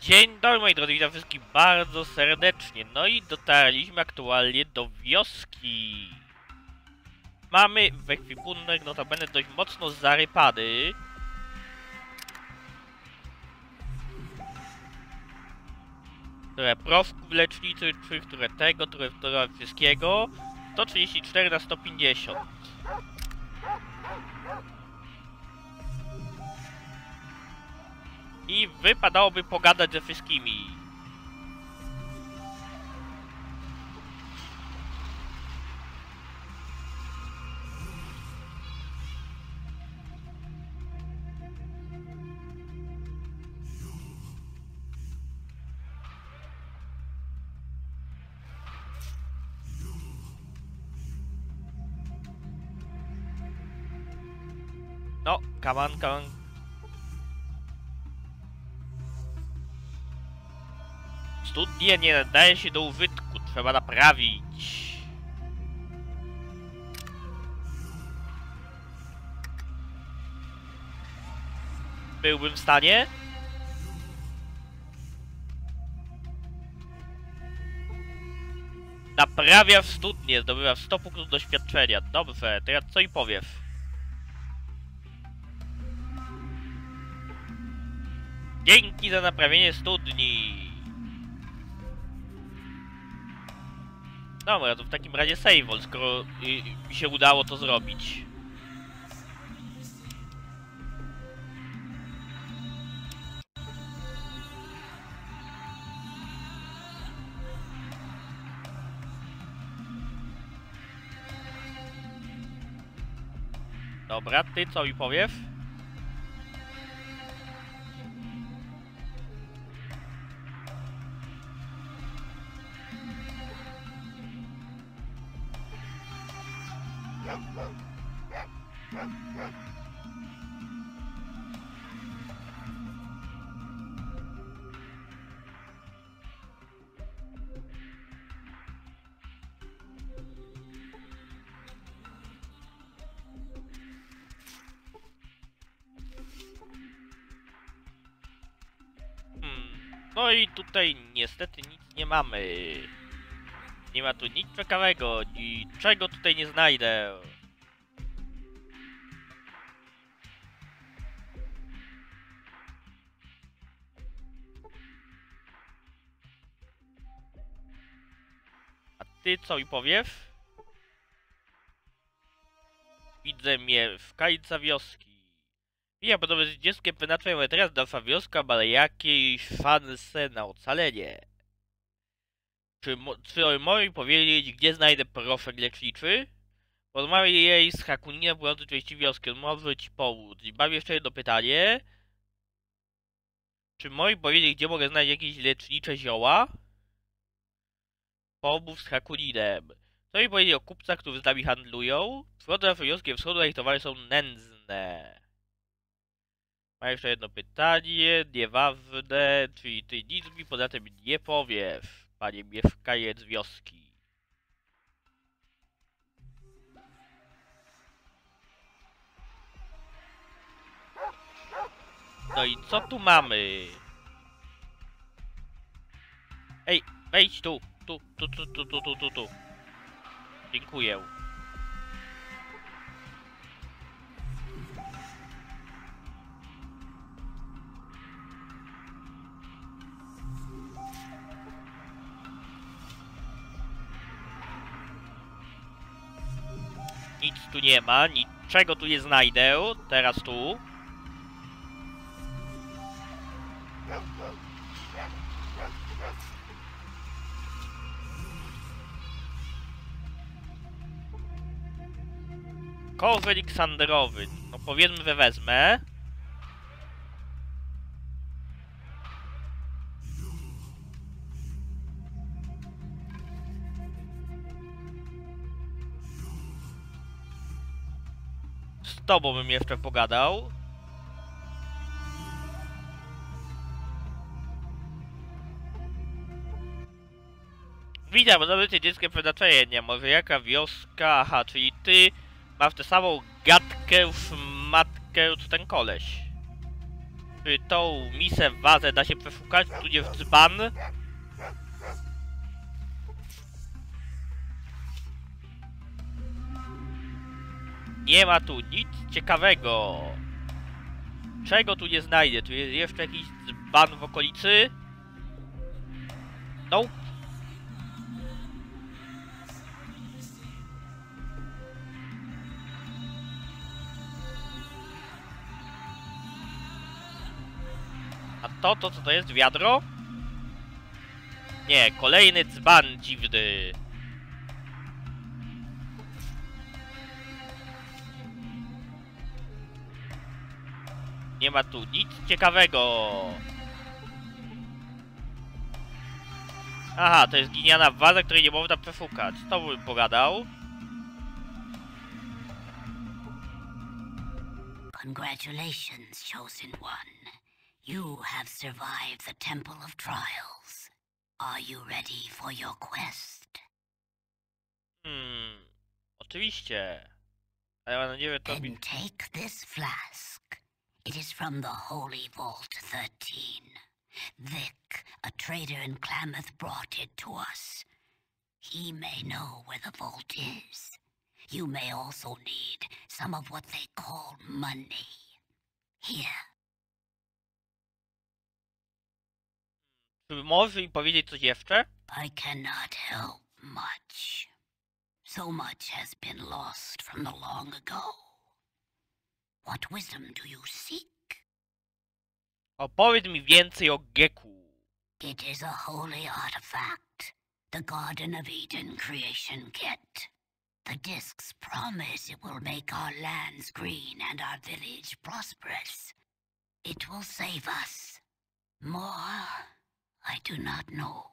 Dzień dobry moi drodzy, witam wszystkich bardzo serdecznie. No i dotarliśmy aktualnie do wioski. Mamy w ekwipunek notabene dość mocno zarypany. Które profków leczniczych, które tego, które, które wszystkiego. 134 na 150. I wypadałoby pogadać ze wszystkimi. No, come on, come on. Studnie nie nadaje się do użytku, trzeba naprawić. Byłbym w stanie? Naprawia w studnie, zdobywa 100 punktów doświadczenia. Dobrze, teraz co i powiesz? Dzięki za naprawienie studni. Dobra, to w takim razie save, skoro y, mi się udało to zrobić. Dobra, ty co mi powiesz? Tutaj niestety nic nie mamy. Nie ma tu nic ciekawego, niczego tutaj nie znajdę. A ty co mi powiesz? Widzę mnie w końcu wioski. Ja podobno z dzieckiem wynaczałem teraz nasza wioska ma jakieś szanse na ocalenie. Czy, mo czy mogę powiedzieć, gdzie znajdę profil leczniczy? Porozmawiaj jej z Hakuninem w części wioski, on może ci pomóc. Mam jeszcze jedno pytanie. Czy mogę powiedzieć, gdzie mogę znaleźć jakieś lecznicze zioła? Pomów z Hakuninem. Co mi powiedzieć o kupcach, którzy z nami handlują? Wschodzę w wioskę wschodu, ich towary są nędzne. Mam jeszcze jedno pytanie, nieważne, czyli ty nic mi poza tym nie powiesz, panie mieszkaniec wioski. No i co tu mamy? Ej, wejdź tu, tu, tu, tu, tu, tu, tu, tu. Dziękuję. Tu nie ma, niczego tu nie znajdę. Teraz tu. Kowy Aleksanderowy. No powiedzmy, że wezmę. Tobą bym jeszcze pogadał. Witam, zdobycie dzieckiem przeznaczenie. Może jaka wioska? Aha, czyli ty masz tę samą gadkę, matkę, co ten koleś. Czy tą misę wazę da się przeszukać, tudzież dzban? Nie ma tu nic ciekawego. Czego tu nie znajdę? Tu jest jeszcze jakiś dzban w okolicy? Nope. A to, to co to jest? Wiadro? Nie, kolejny dzban dziwny. Nie ma tu nic ciekawego. Aha, to jest giniana waza, której nie można przeszukać. To bym pogadał. Congratulations, Chosen One. You have survived the Temple of Trials. Are you ready for your quest? Hmm, oczywiście. Ale mam nadzieję, że to. Then take this flask. It is from the Holy Vault 13. Vic, a trader in Klamath, brought it to us. He may know where the vault is. You may also need some of what they call money. Here, Czy możesz mi powiedzieć coś jeszcze? I cannot help much. So much has been lost from the long ago. What wisdom do you seek? Opowiedz mi więcej o Geku. It is a holy artifact, the Garden of Eden creation kit. The discs promise it will make our lands green and our village prosperous. It will save us. More, I do not know.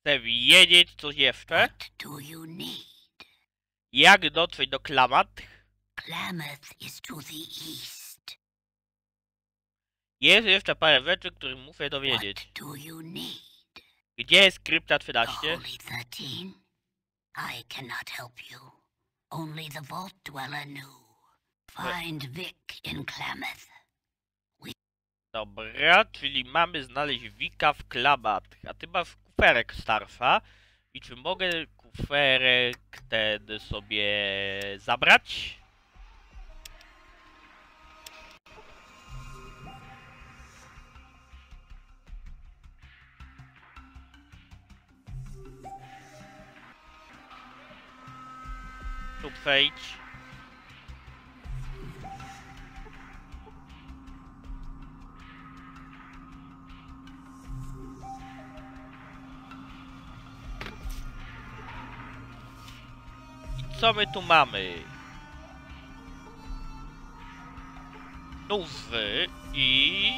Chcę wiedzieć coś jeszcze. What do you need? Jak dotrzeć do Klamat? Klamath is to the east. Jest jeszcze parę rzeczy, których muszę What dowiedzieć. do you need? Gdzie jest Krypta The 13? Holy Thirteen? I cannot help you. Only the Vault Dweller knew. Find Vic in Klamath. Dobra, czyli mamy znaleźć Wika w Klamat. A ty masz kuferek starsza. I czy mogę kuferek ten sobie zabrać? Tu. I co my tu mamy? Nóżwy i...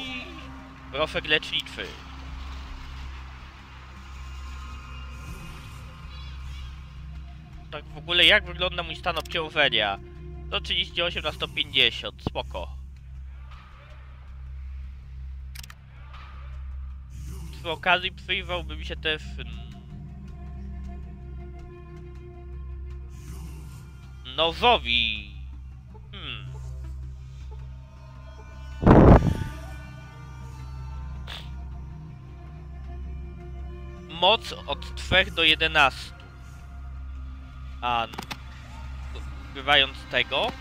Rofek leczniczy. Tak w ogóle jak wygląda mój stan obciążenia? 138 na 150, spoko. Przy okazji przyjrzałby mi się też... mm, Nowowi. Hmm. Moc od 3 do 11. A używając tego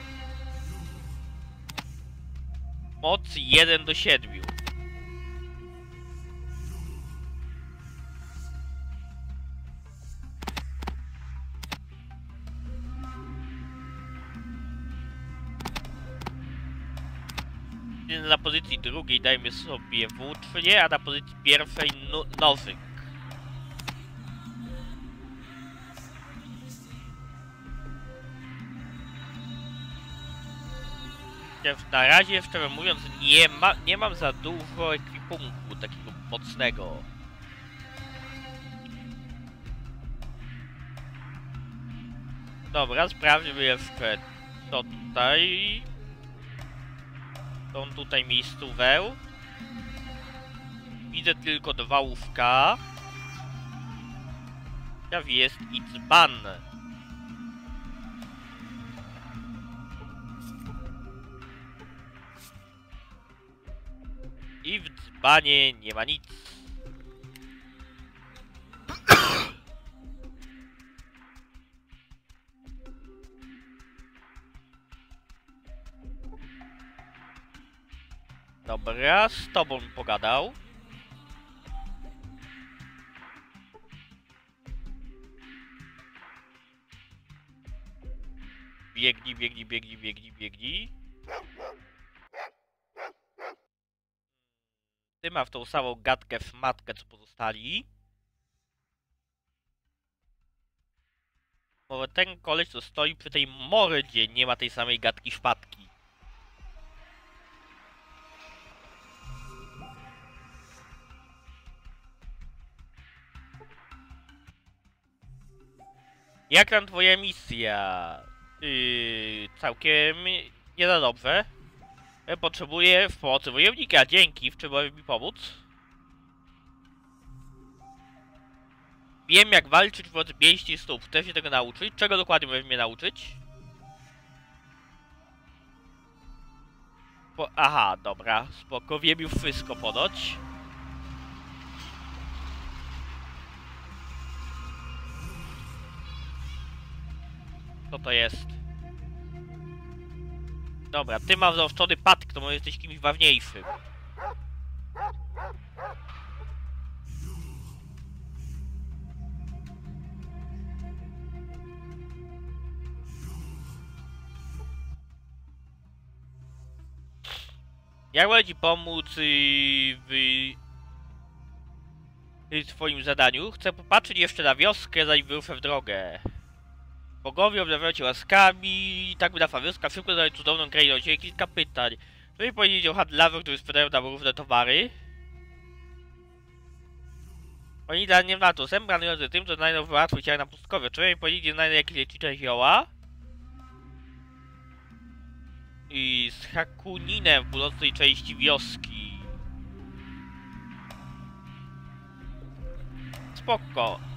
moc 1 do 7. Więc na pozycji drugiej dajmy sobie włócznie, a na pozycji pierwszej no nożyk. Na razie, szczerze mówiąc, nie, ma, nie mam za dużo ekwipunku takiego mocnego. Dobra, sprawdźmy jeszcze to tutaj. Tą tutaj miejscówę. Widzę tylko dwa łówka. Ciekaw jest i dzban. Dzbanie, nie ma nic. Dobra, z tobą pogadał. Biegnij, biegnij, biegnij, biegnij, biegnij. Ty ma w tą samą gadkę w matkę, co pozostali. Może ten koleś, co stoi przy tej mordzie, nie ma tej samej gadki szpadki. Jak tam twoja misja? Yy, całkiem nie za dobrze. Ja potrzebuję pomocy wojownika. Dzięki, w czym mogę mi pomóc? Wiem jak walczyć wobec pięści stóp. Chcę się tego nauczyć. Czego dokładnie możesz mnie nauczyć? Po... Aha, dobra, spoko. Wiem już wszystko ponoć. Co to jest? Dobra, ty masz zaostrzony patyk, to może jesteś kimś ważniejszym. Jak mogę ci pomóc yy, w yy, twoim zadaniu? Chcę popatrzeć jeszcze na wioskę, zanim wyruszę w drogę. Bogowie objawiają cię łaskami, tak by nasza wioska szybko znaleźć cudowną krainę. Kilka pytań. Co mi powiedzieć o handlarzach, którzy sprzedają nam różne towary? Oni nie na to, sem planujący tym, co znajdą wyłatwić jak na pustkowie. Czy mi powiedzieć, gdzie znajdę jakieś lecznicze zioła? I z Hakuninem w północnej części wioski. Spoko.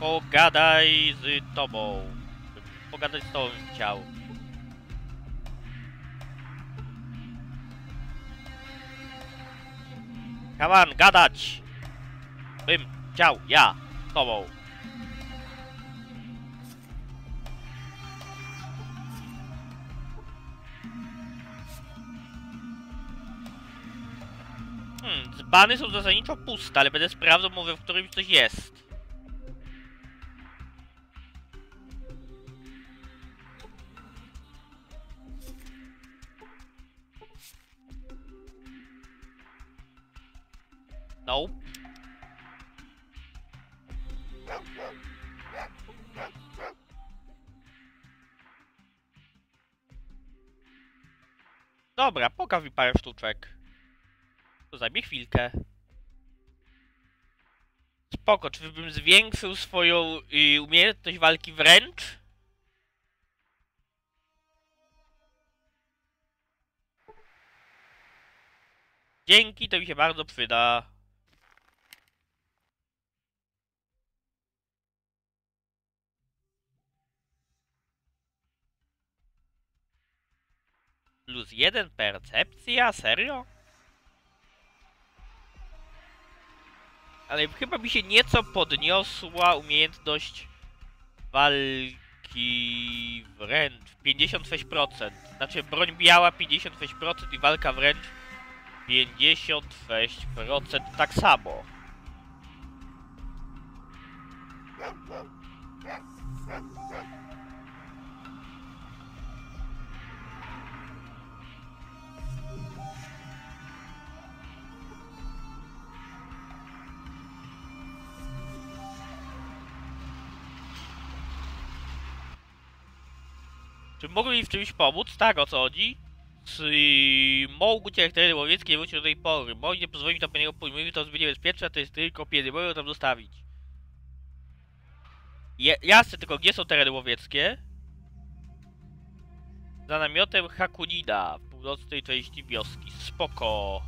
Pogadaj z tobą. Pogadać z tobą chciał. Come on, gadać! Bym chciał, ja, z tobą. Hmm, dzbany są zasadniczo puste, ale będę sprawdzał, mówię, w którymś coś jest. Nope. Dobra, pokaż mi parę sztuczek. To zajmie chwilkę. Spoko, czy bym zwiększył swoją y, umiejętność walki wręcz? Dzięki, to mi się bardzo przyda. Plus jeden percepcja? Serio? Ale chyba mi się nieco podniosła umiejętność walki wręcz. 56%. Znaczy broń biała 56% i walka wręcz 56% tak samo. Czy mogę mi w czymś pomóc? Tak, o co chodzi? Czy cię tereny łowieckie wrócić do tej pory? Mogę nie pozwolić na pewnego pójmu, to zbyt niebezpieczne, to jest tylko piedy, mogę tam zostawić. Je, jasne, tylko gdzie są tereny łowieckie? Za namiotem Hakunida, w północnej części wioski. Spoko.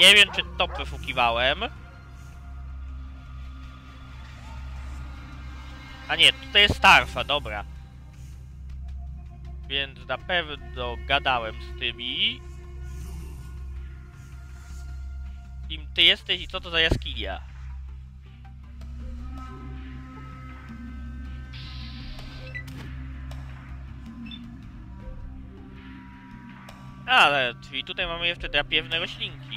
Nie wiem, czy to wyszukiwałem. A nie, tutaj jest Starfa, dobra. Więc na pewno gadałem z tymi. Kim ty jesteś i co to za jaskinia? Ale, czyli tutaj mamy jeszcze drapiewne roślinki.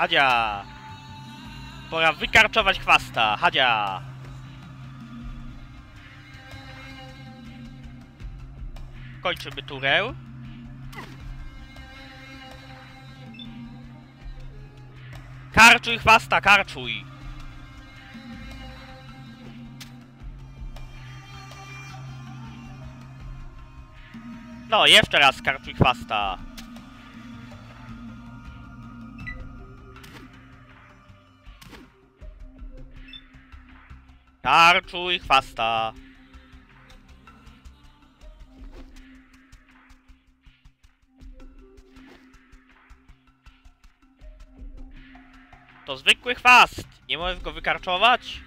Hadzia! Pora wykarczować chwasta, Hadzia! Kończymy turę. Karczuj chwasta, karczuj! No, jeszcze raz karczuj chwasta. Karczuj chwasta. To zwykły chwast. Nie możesz go wykarczować?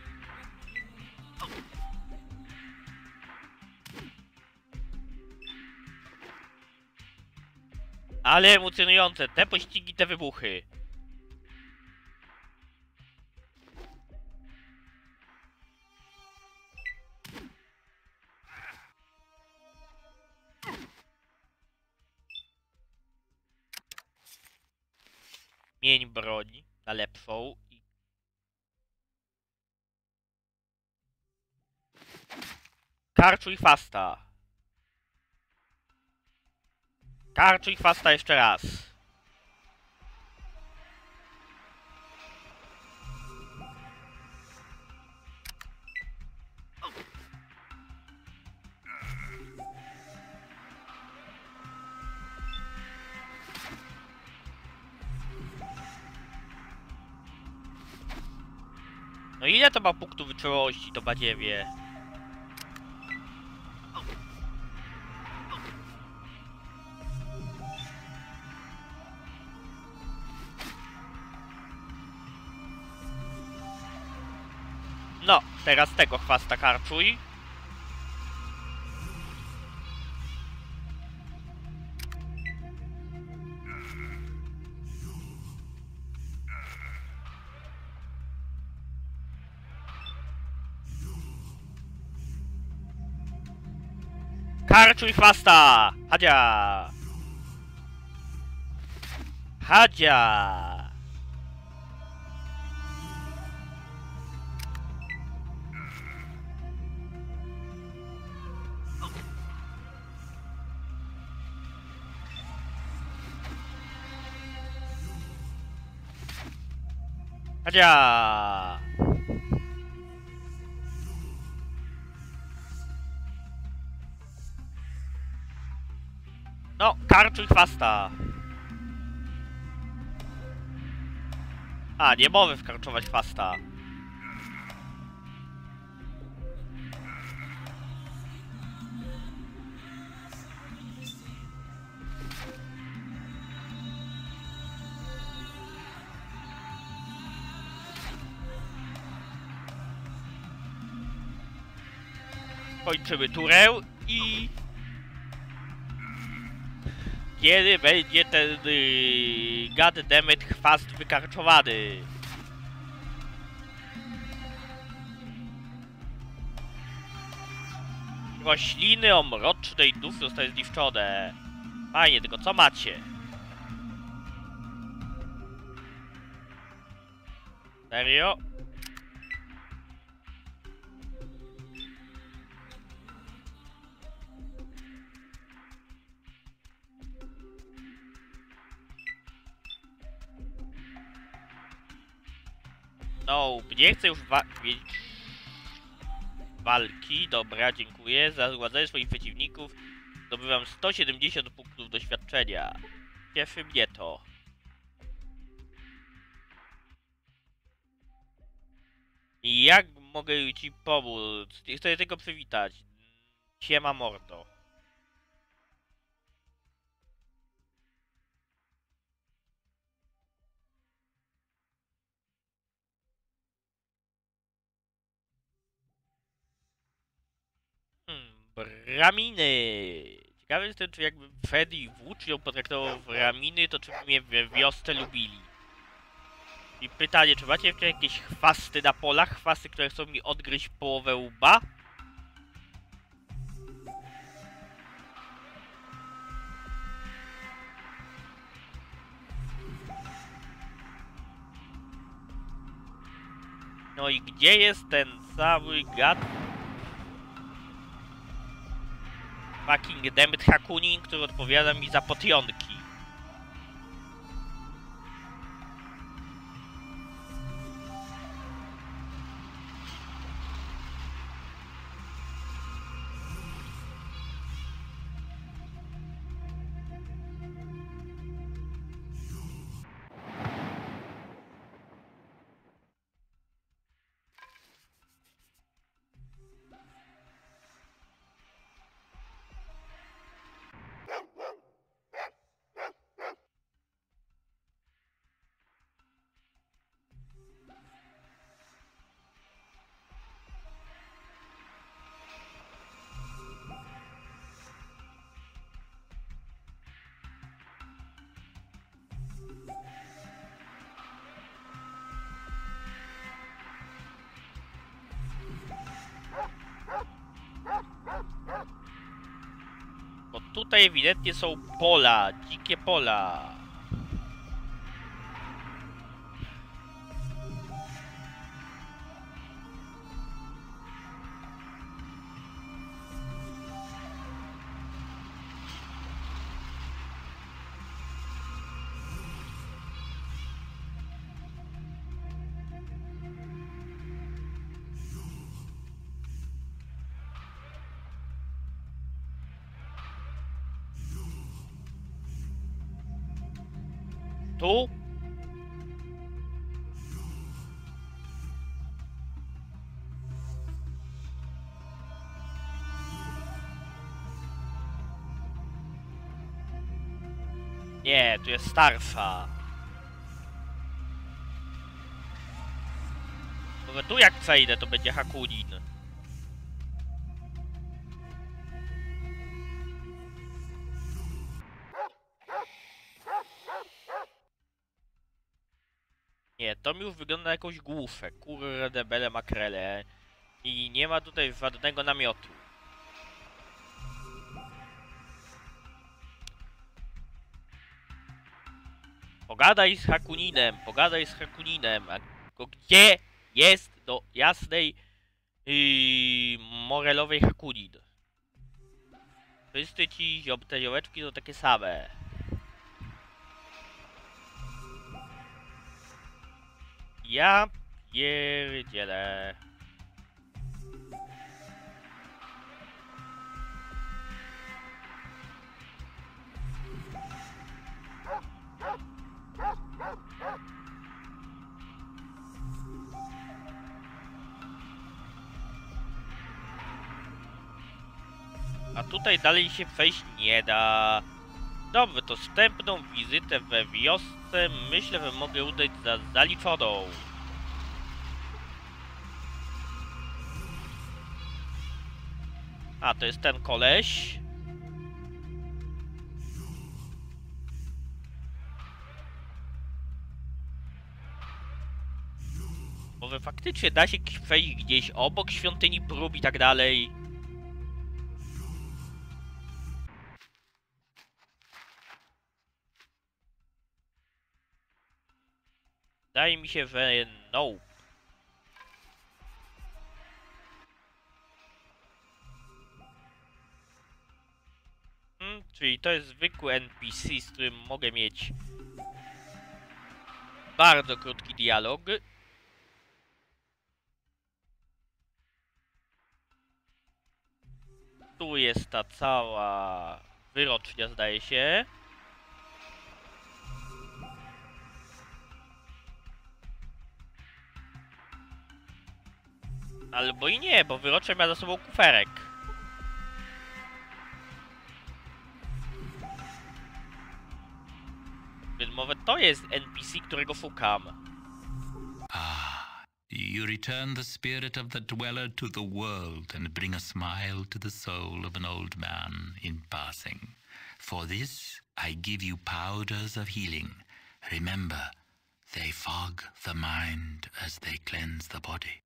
Ale emocjonujące, te pościgi, te wybuchy. Broń na lepszą i... Fasta. Karczuj chwasta jeszcze raz. No ile to ma punktów wytrzymałości to badziewie? No, teraz tego chwasta karczuj. Karczuj chwasta! Hadzia! Hadzia! Hadzia! No, karczuj chwasta. A, nie mogę wkarczować chwasta. Kończymy turę i... Kiedy będzie ten yy, goddammit chwast wykarczowany? Rośliny o mrocznej duszy zostały zniszczone. Fajnie, tylko co macie? Serio? No, nie chcę już wa walki. Dobra, dziękuję. Za zgładzenie swoich przeciwników zdobywam 170 punktów doświadczenia. Cieszy mnie to. Jak mogę ci pomóc? Chcę tylko przywitać. Siema mordo. Braminy. Ciekawy jestem, czy jakby Freddy włócz ją potraktował w raminy, to czy by mnie w wiosce lubili. I pytanie, czy macie jeszcze jakieś chwasty na polach? Chwasty, które chcą mi odgryźć połowę łba? No i gdzie jest ten cały gad? Fucking Demet Hakunin, który odpowiada mi za potionki. Tutaj ewidentnie są pola, dzikie pola. Tu? Nie, tu jest starsza. Może tu jak przejdę, to będzie Hakunin. To mi już wygląda na jakąś główkę. Kurde, bele makrele. I nie ma tutaj żadnego namiotu. Pogadaj z Hakuninem, pogadaj z Hakuninem. A gdzie jest do jasnej yy, morelowej Hakunin? Wszyscy ci ziob, te ziołeczki są takie same. Ja pierdzielę. A tutaj dalej się przejść nie da. Dobrze, to wstępną wizytę we wiosce myślę, że mogę udać za zaliczoną. A, to jest ten koleś. Może faktycznie da się przejść gdzieś obok świątyni prób i tak dalej. Wydaje mi się, że no. Hmm, czyli to jest zwykły NPC, z którym mogę mieć bardzo krótki dialog. Tu jest ta cała wyrocznia, zdaje się. Albo i nie, bo wyrocze ma za sobą kuferek. Więc może to jest NPC, którego. Ah, you return the spirit of the dweller to the world and bring a smile to the soul of an old man in passing. For this, I give you powders of healing. Remember, they fog the mind as they cleanse the body.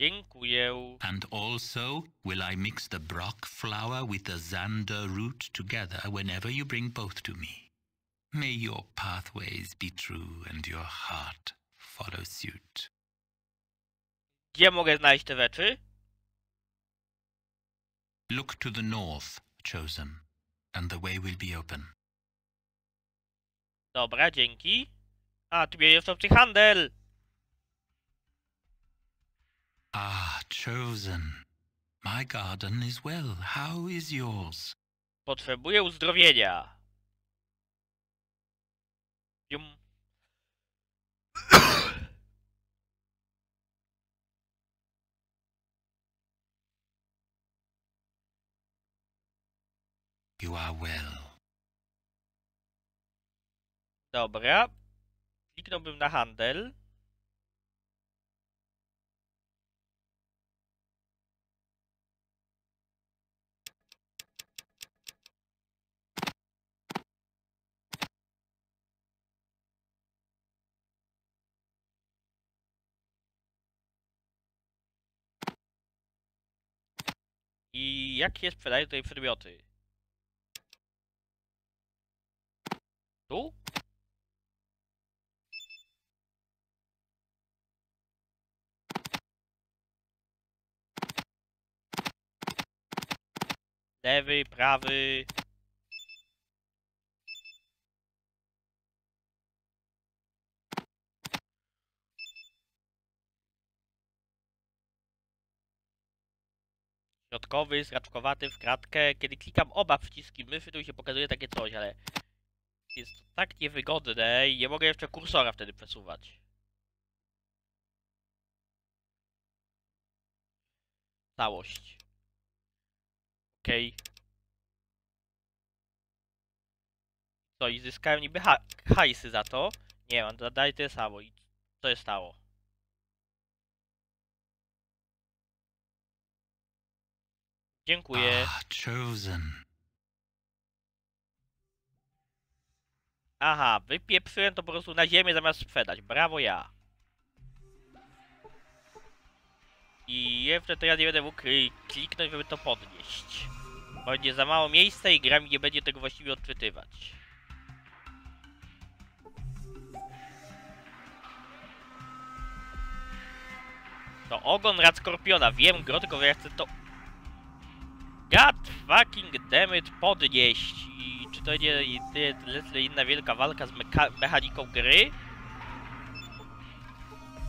Dziękuję. And also will I mix the Brock flower with the Xander root together whenever you bring both to me. May your pathways be true and your heart follow suit. Gdzie mogę znaleźć te rzeczy? Look to the north, chosen, and the way will be open. Dobra, dzięki. A, tu jest obcy handel. Chosen. My garden is well. How is yours? Potrzebuję uzdrowienia. Jum. You are well. Dobra. Kliknąłbym na handel. I jakie sprzedają tutaj przedmioty? Tu? Lewy, prawy. Środkowy, sraczkowaty w kratkę. Kiedy klikam oba przyciski myszy, to mi się pokazuje takie coś, ale jest to tak niewygodne i nie mogę jeszcze kursora wtedy przesuwać. Całość. Okej. Co, i zyskałem niby ha hajsy za to. Nie mam, daj tyle samo. I co się stało? Dziękuję. Ah. Aha, wypieprzyłem to po prostu na ziemię zamiast sprzedać. Brawo ja. I jeszcze to ja nie będę mógł y, kliknąć, żeby to podnieść. Będzie za mało miejsca i gra mi nie będzie tego właściwie odczytywać. To ogon rad skorpiona, wiem go, tylko ja chcę to... God fucking damn it podnieść i czy to nie jest inna wielka walka z mechaniką gry?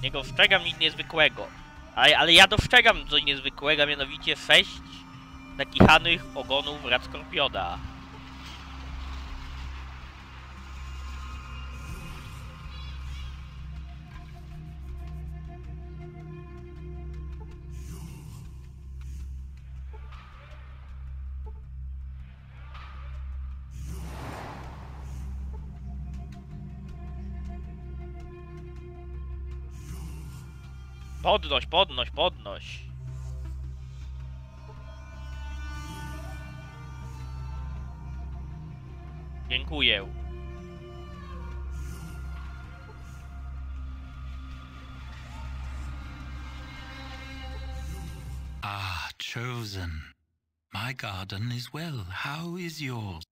Nie dostrzegam nic niezwykłego. Ale, ale ja dostrzegam coś niezwykłego, mianowicie sześć nakichanych ogonów rad skorpiona. Podnoś, podnoś, podnoś. Dziękuję. Ah, chosen. My garden is well. How is yours?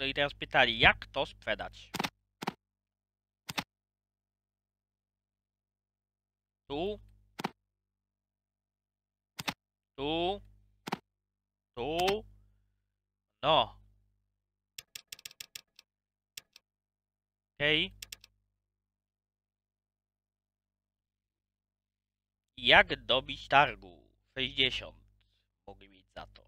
No i teraz pytali, jak to sprzedać? Tu. Tu. Tu. No. Okej. Jak dobić targu? 60. Mogli mieć za to.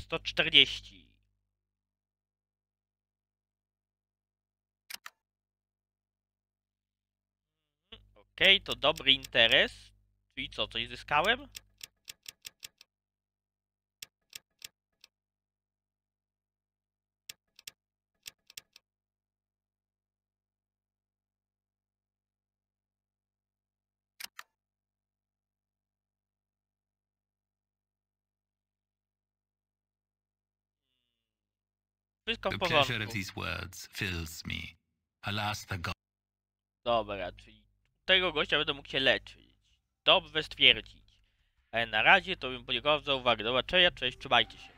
Sto czterdzieści. Okej, okay, to dobry interes. Czyli co, coś zyskałem? Wszystko w porządku. Dobra, czyli tego gościa będę mógł się leczyć. Dobrze stwierdzić. Ale na razie to bym podziękował za uwagę. Do zobaczenia, cześć, trzymajcie się.